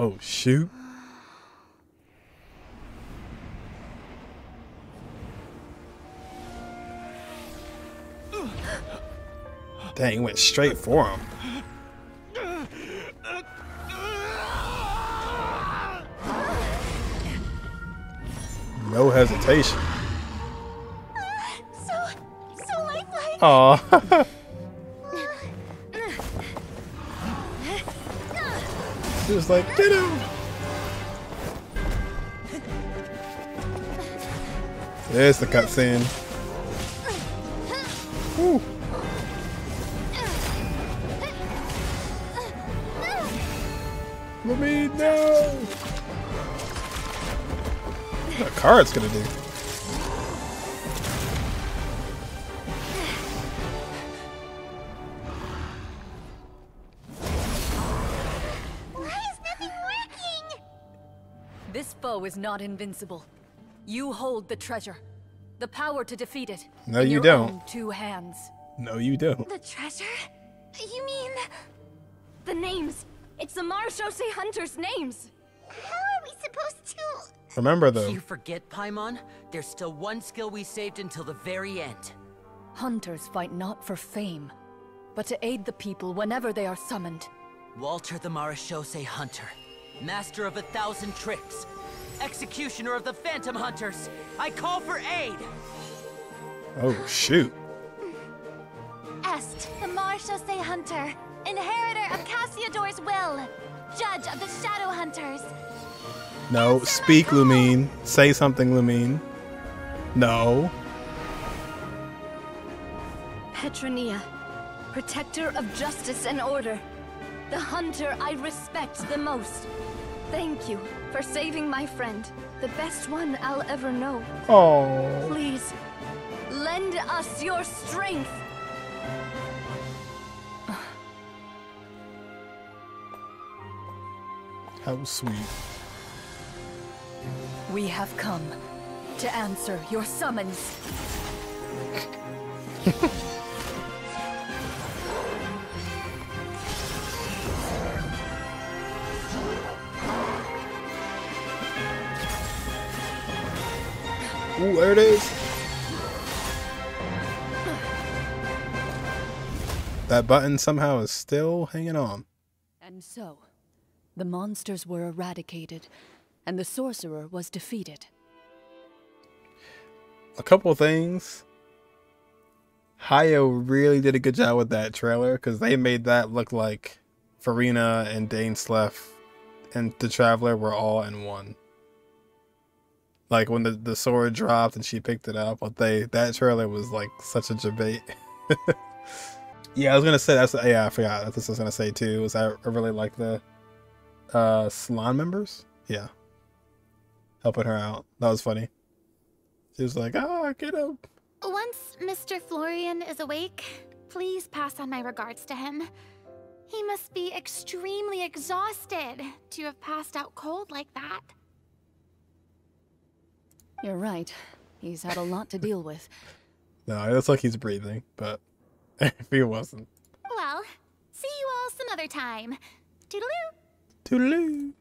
Oh shoot. Dang, he went straight for him. No hesitation. So, so lifelike. Aw. Just like, get him! There's the cutscene. Woo. Let me know. What a card's gonna do? This foe is not invincible. You hold the treasure. The power to defeat it. No, in you your don't. own two hands. No, you don't. The treasure? You mean The names! It's the Marechaussee Hunters' names! how are we supposed to? Remember though, You forget, Paimon? There's still one skill we saved until the very end. Hunters fight not for fame, but to aid the people whenever they are summoned. Walter the Marechaussee Hunter, master of a thousand tricks, executioner of the Phantom Hunters. I call for aid! oh shoot. Est, the Marechaussee Hunter, inheritor of Cassiodor's will, judge of the Shadow Hunters. No, speak, Lumine. Say something, Lumine. No. Petronia, protector of justice and order. The hunter I respect the most. Thank you for saving my friend, the best one I'll ever know. Oh, Please, lend us your strength. how sweet. We have come to answer your summons. Ooh, there it is. That button somehow is still hanging on. And so, the monsters were eradicated, and the sorcerer was defeated. A couple things. Hoyo really did a good job with that trailer because they made that look like Furina and Dainsleif and the Traveler were all in one. Like when the, the sword dropped and she picked it up, but they that trailer was like such a debate. yeah, I was gonna say that's yeah, I forgot. That's what I was gonna say too. Was I, really like the uh salon members? Yeah. Helping her out. That was funny. She was like, ah, get up. Once Mr. Florian is awake, please pass on my regards to him. He must be extremely exhausted to have passed out cold like that. You're right. He's had a lot to deal with. No, it looks like he's breathing, but if he wasn't. Well, see you all some other time. Toodaloo! Toodaloo.